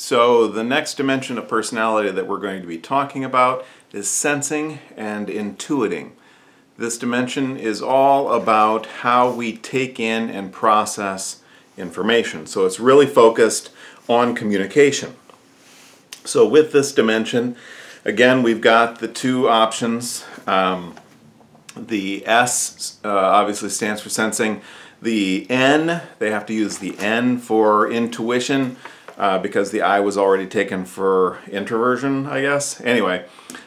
So the next dimension of personality that we're going to be talking about is sensing and intuiting. This dimension is all about how we take in and process information. So it's really focused on communication. So with this dimension, again, we've got the two options. Um, the S uh, obviously stands for sensing. The N, they have to use the N for intuition uh, because the I was already taken for introversion, I guess. Anyway,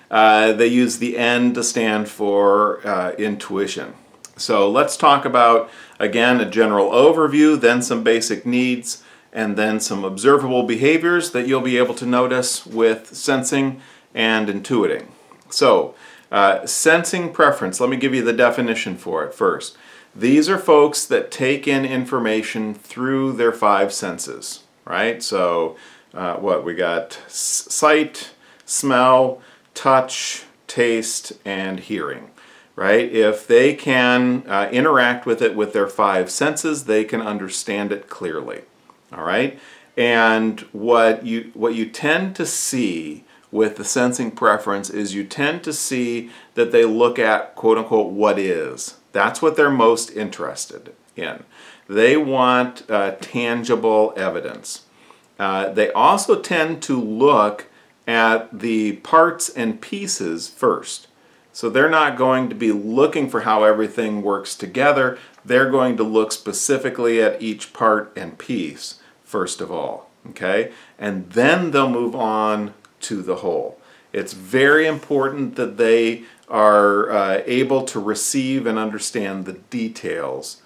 uh, they use the N to stand for uh, intuition. So let's talk about, again, a general overview, then some basic needs, and then some observable behaviors that you'll be able to notice with sensing and intuiting. So, uh, sensing preference, let me give you the definition for it first. These are folks that take in information through their five senses right? So uh, what we got sight, smell, touch, taste, and hearing, right? If they can uh, interact with it with their five senses, they can understand it clearly, all right? And what you, what you tend to see with the sensing preference is you tend to see that they look at quote unquote what is. That's what they're most interested in. They want uh, tangible evidence. Uh, they also tend to look at the parts and pieces first. So they're not going to be looking for how everything works together. They're going to look specifically at each part and piece first of all. Okay? And then they'll move on to the whole. It's very important that they are uh, able to receive and understand the details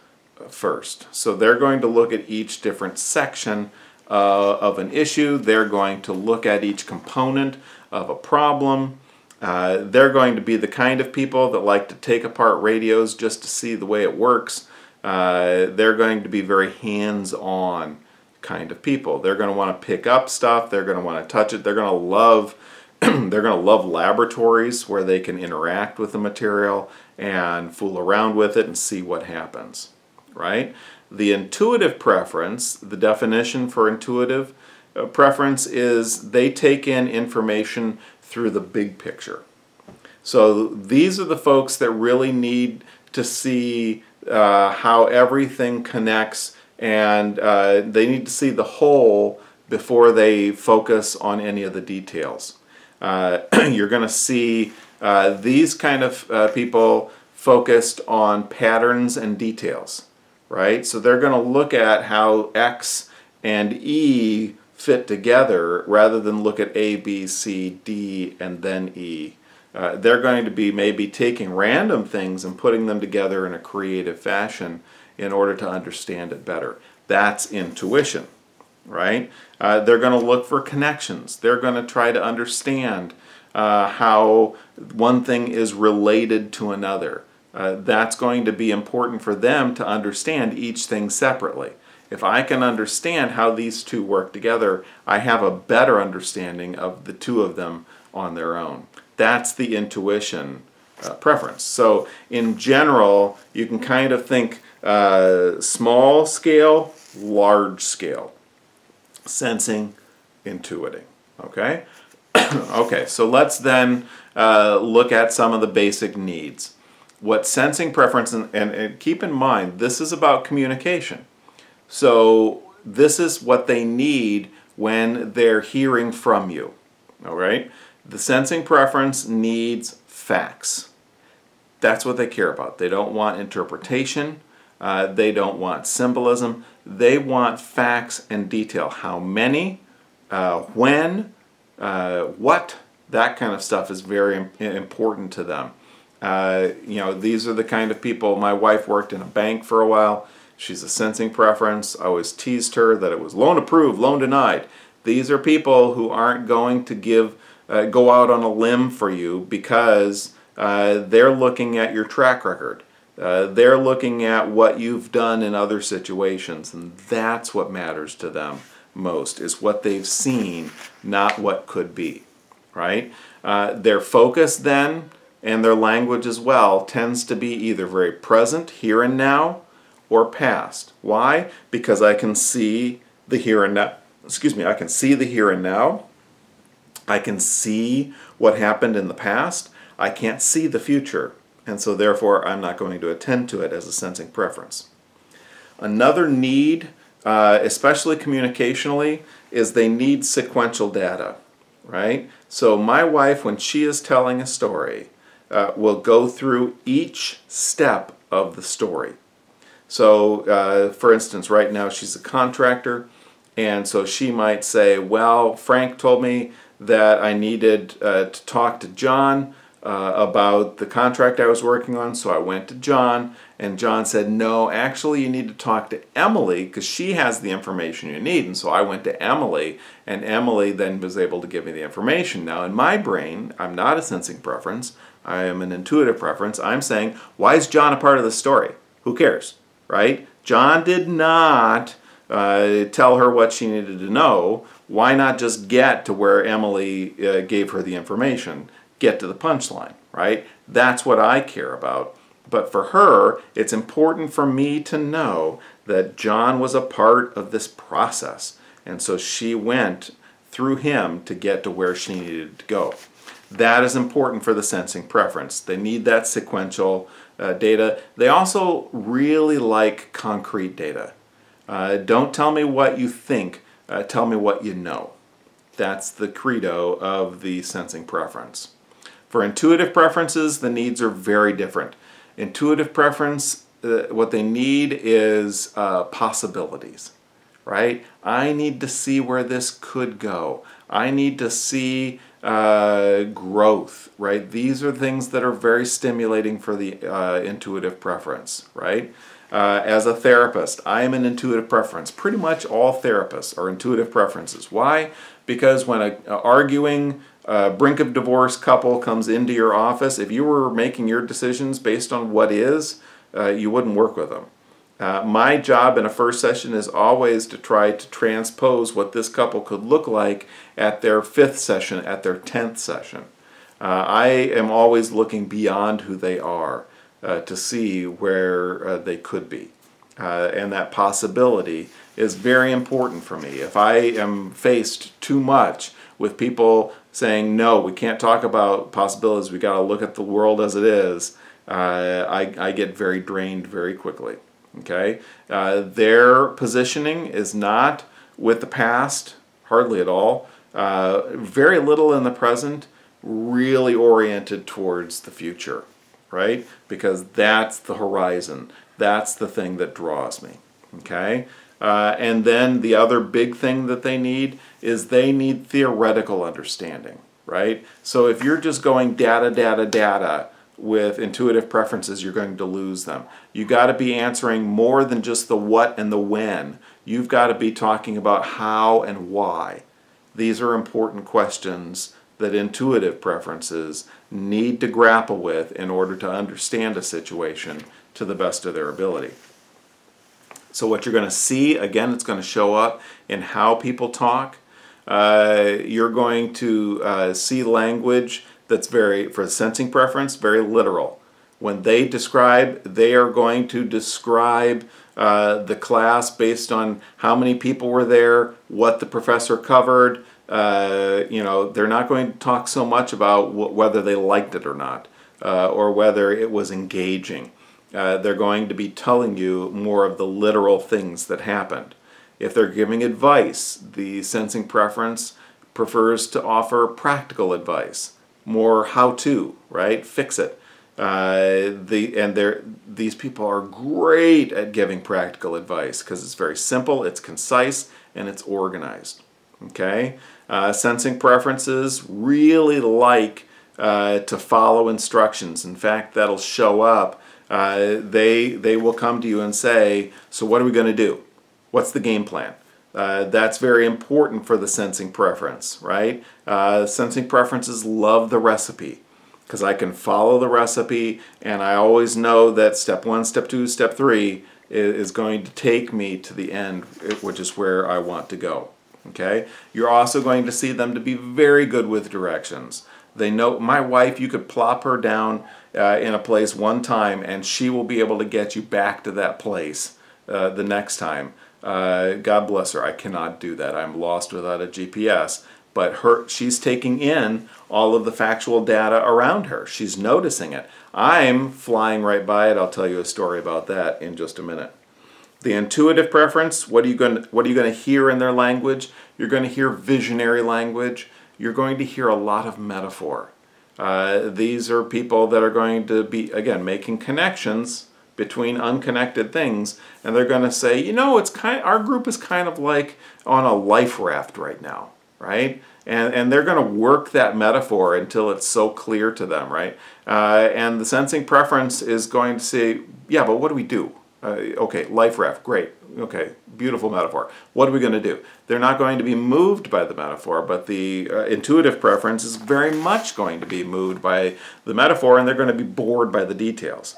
first. So they're going to look at each different section uh, of an issue. They're going to look at each component of a problem. Uh, they're going to be the kind of people that like to take apart radios just to see the way it works. Uh, they're going to be very hands-on kind of people. They're going to want to pick up stuff. They're going to want to touch it. They're going to love they're going to love laboratories where they can interact with the material and fool around with it and see what happens, right? The intuitive preference, the definition for intuitive uh, preference is they take in information through the big picture. So these are the folks that really need to see uh, how everything connects and uh, they need to see the whole before they focus on any of the details. Uh, you're going to see uh, these kind of uh, people focused on patterns and details right? So they're going to look at how X and E fit together rather than look at A, B, C, D, and then E. Uh, they're going to be maybe taking random things and putting them together in a creative fashion in order to understand it better. That's intuition, right? Uh, they're going to look for connections. They're going to try to understand uh, how one thing is related to another. Uh, that's going to be important for them to understand each thing separately. If I can understand how these two work together, I have a better understanding of the two of them on their own. That's the intuition uh, preference. So in general, you can kind of think uh, small scale, large scale, sensing, intuiting. Okay? okay, so let's then uh, look at some of the basic needs what sensing preference, and, and, and keep in mind, this is about communication. So this is what they need when they're hearing from you. All right? The sensing preference needs facts. That's what they care about. They don't want interpretation. Uh, they don't want symbolism. They want facts and detail. How many, uh, when, uh, what, that kind of stuff is very important to them. Uh, you know, these are the kind of people, my wife worked in a bank for a while. She's a sensing preference. I always teased her that it was loan approved, loan denied. These are people who aren't going to give, uh, go out on a limb for you because uh, they're looking at your track record. Uh, they're looking at what you've done in other situations, and that's what matters to them most, is what they've seen, not what could be, right? Uh, their focus then and their language as well tends to be either very present, here and now, or past. Why? Because I can see the here and now, excuse me, I can see the here and now. I can see what happened in the past. I can't see the future, and so therefore I'm not going to attend to it as a sensing preference. Another need, uh, especially communicationally, is they need sequential data, right? So my wife, when she is telling a story, uh, will go through each step of the story. So, uh, for instance, right now she's a contractor, and so she might say, Well, Frank told me that I needed uh, to talk to John uh, about the contract I was working on, so I went to John, and John said, No, actually, you need to talk to Emily because she has the information you need. And so I went to Emily, and Emily then was able to give me the information. Now, in my brain, I'm not a sensing preference, I am an intuitive preference. I'm saying, Why is John a part of the story? Who cares? right? John did not uh, tell her what she needed to know. Why not just get to where Emily uh, gave her the information? Get to the punchline, right? That's what I care about. But for her, it's important for me to know that John was a part of this process. And so she went through him to get to where she needed to go. That is important for the sensing preference. They need that sequential uh, data. They also really like concrete data. Uh, don't tell me what you think, uh, tell me what you know. That's the credo of the sensing preference. For intuitive preferences, the needs are very different. Intuitive preference, uh, what they need is uh, possibilities, right? I need to see where this could go. I need to see uh, growth, right? These are things that are very stimulating for the uh, intuitive preference, right? Uh, as a therapist, I am an intuitive preference. Pretty much all therapists are intuitive preferences. Why? Because when a, a arguing uh, brink of divorce couple comes into your office, if you were making your decisions based on what is, uh, you wouldn't work with them. Uh, my job in a first session is always to try to transpose what this couple could look like at their fifth session, at their tenth session. Uh, I am always looking beyond who they are uh, to see where uh, they could be. Uh, and that possibility is very important for me. If I am faced too much with people saying, no, we can't talk about possibilities, we got to look at the world as it is, uh, I, I get very drained very quickly. Okay, uh, their positioning is not with the past, hardly at all. Uh, very little in the present, really oriented towards the future, right? Because that's the horizon. That's the thing that draws me. Okay. Uh, and then the other big thing that they need is they need theoretical understanding, right? So if you're just going data, data, data, with intuitive preferences, you're going to lose them. You got to be answering more than just the what and the when. You've got to be talking about how and why. These are important questions that intuitive preferences need to grapple with in order to understand a situation to the best of their ability. So what you're going to see, again, it's going to show up in how people talk. Uh, you're going to uh, see language that's very, for sensing preference, very literal. When they describe, they are going to describe uh, the class based on how many people were there, what the professor covered. Uh, you know, they're not going to talk so much about whether they liked it or not, uh, or whether it was engaging. Uh, they're going to be telling you more of the literal things that happened. If they're giving advice, the sensing preference prefers to offer practical advice more how to, right? Fix it. Uh, the and these people are great at giving practical advice because it's very simple, it's concise, and it's organized. Okay, uh, sensing preferences really like uh, to follow instructions. In fact, that'll show up. Uh, they they will come to you and say, "So what are we going to do? What's the game plan?" Uh, that's very important for the sensing preference, right? Uh, sensing preferences love the recipe because I can follow the recipe and I always know that step one, step two, step three is going to take me to the end, which is where I want to go. Okay? You're also going to see them to be very good with directions. They know my wife, you could plop her down uh, in a place one time and she will be able to get you back to that place uh, the next time. Uh, God bless her. I cannot do that. I'm lost without a GPS. But her, she's taking in all of the factual data around her. She's noticing it. I'm flying right by it. I'll tell you a story about that in just a minute. The intuitive preference, what are you going to, what are you going to hear in their language? You're going to hear visionary language. You're going to hear a lot of metaphor. Uh, these are people that are going to be, again, making connections between unconnected things, and they're going to say, you know, it's kind. Our group is kind of like on a life raft right now, right? And and they're going to work that metaphor until it's so clear to them, right? Uh, and the sensing preference is going to say, yeah, but what do we do? Uh, okay, life raft, great. Okay, beautiful metaphor. What are we going to do? They're not going to be moved by the metaphor, but the uh, intuitive preference is very much going to be moved by the metaphor, and they're going to be bored by the details.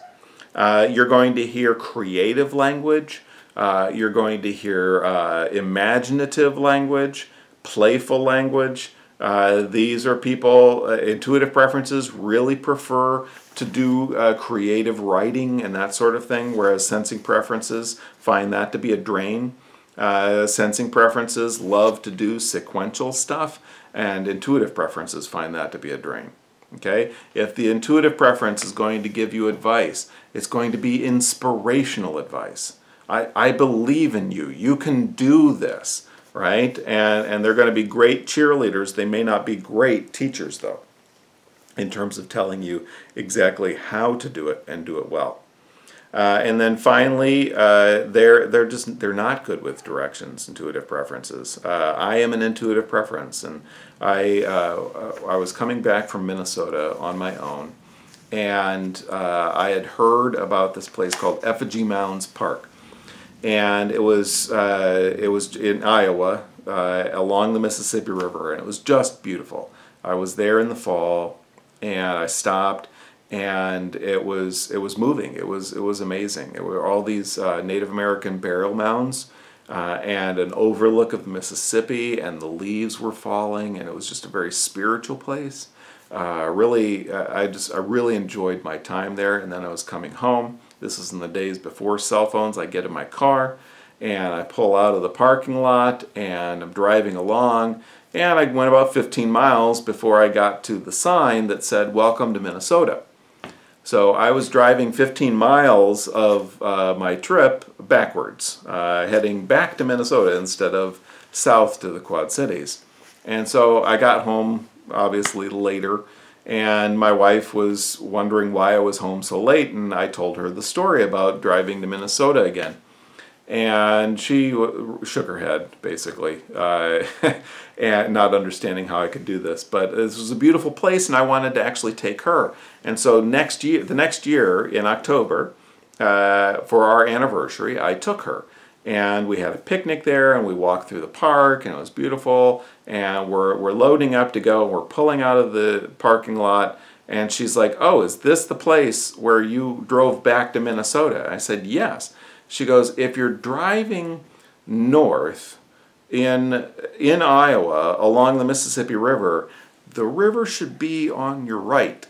Uh, you're going to hear creative language. Uh, you're going to hear uh, imaginative language, playful language. Uh, these are people, uh, intuitive preferences really prefer to do uh, creative writing and that sort of thing, whereas sensing preferences find that to be a drain. Uh, sensing preferences love to do sequential stuff, and intuitive preferences find that to be a drain. Okay? If the intuitive preference is going to give you advice, it's going to be inspirational advice. I, I believe in you. You can do this right? And, and they're going to be great cheerleaders. They may not be great teachers, though, in terms of telling you exactly how to do it and do it well. Uh, and then finally, uh, they're they're just they're not good with directions, intuitive preferences. Uh, I am an intuitive preference, and I uh, I was coming back from Minnesota on my own, and uh, I had heard about this place called Effigy Mounds Park, and it was uh, it was in Iowa uh, along the Mississippi River, and it was just beautiful. I was there in the fall, and I stopped, and it was it was moving. It was it was amazing. It were all these uh, Native American burial mounds. Uh, and an overlook of the Mississippi, and the leaves were falling, and it was just a very spiritual place. Uh, really, uh, I just I really enjoyed my time there, and then I was coming home, this is in the days before cell phones. I get in my car and I pull out of the parking lot and I'm driving along and I went about 15 miles before I got to the sign that said, Welcome to Minnesota. So I was driving 15 miles of uh, my trip backwards, uh, heading back to Minnesota instead of south to the Quad Cities. And so I got home obviously later and my wife was wondering why I was home so late, and I told her the story about driving to Minnesota again. And she shook her head, basically, uh, and not understanding how I could do this. But this was a beautiful place, and I wanted to actually take her. And so next year, the next year in October, uh, for our anniversary, I took her and we had a picnic there and we walked through the park and it was beautiful. And we're, we're loading up to go and we're pulling out of the parking lot. And she's like oh is this the place where you drove back to minnesota? I said yes. She goes if you're driving north in in iowa along the mississippi river the river should be on your right.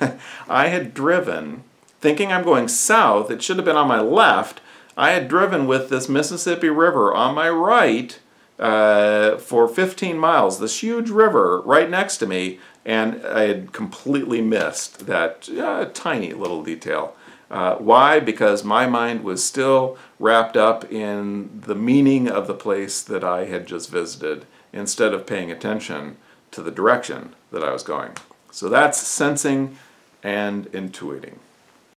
I had driven thinking i'm going south. It should have been on my left I had driven with this Mississippi River on my right uh, for 15 miles, this huge river right next to me, and I had completely missed that uh, tiny little detail. Uh, why? Because my mind was still wrapped up in the meaning of the place that I had just visited instead of paying attention to the direction that I was going. So that's sensing and intuiting.